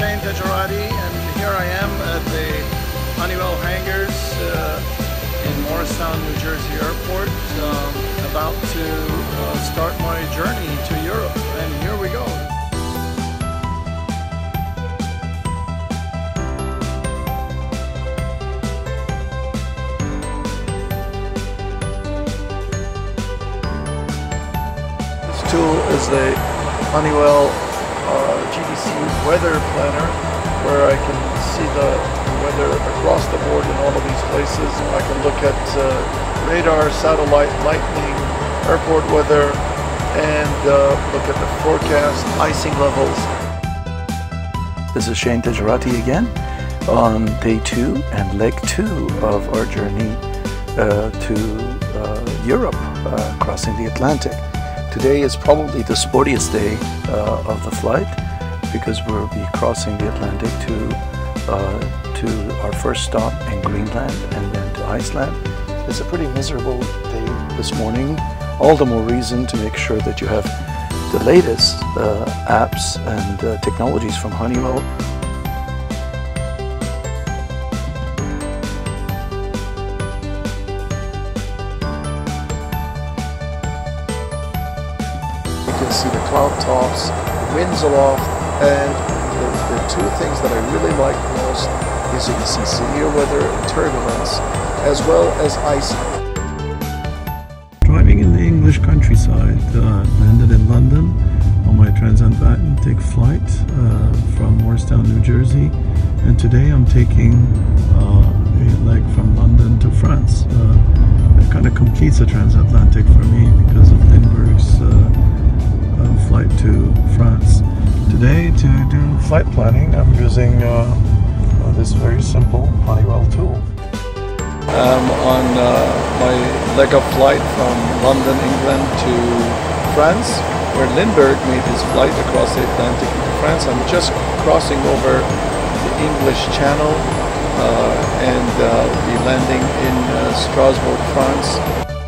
Shane Tejarati, and here I am at the Honeywell hangars uh, in Morristown, New Jersey Airport, um, about to uh, start my journey to Europe, and here we go. This tool is the Honeywell GDC weather planner where I can see the weather across the board in all of these places. I can look at uh, radar, satellite, lightning, airport weather, and uh, look at the forecast, icing levels. This is Shane Tejarati again on day two and leg two of our journey uh, to uh, Europe, uh, crossing the Atlantic. Today is probably the sportiest day uh, of the flight because we'll be crossing the Atlantic to uh, to our first stop in Greenland and then to Iceland. It's a pretty miserable day this morning. All the more reason to make sure that you have the latest uh, apps and uh, technologies from Honeywell can see the cloud tops, the winds aloft, and the, the two things that I really like most is you can see severe weather and turbulence, as well as ice. Driving in the English countryside, uh, landed in London on my transatlantic flight uh, from Morristown, New Jersey, and today I'm taking uh, a leg from London to France. Uh, it kind of completes a transatlantic for me to France. Today, to do flight planning, I'm using uh, uh, this very simple Honeywell tool. I'm on uh, my leg of flight from London, England to France, where Lindbergh made his flight across the Atlantic into France. I'm just crossing over the English Channel uh, and uh, be landing in uh, Strasbourg, France.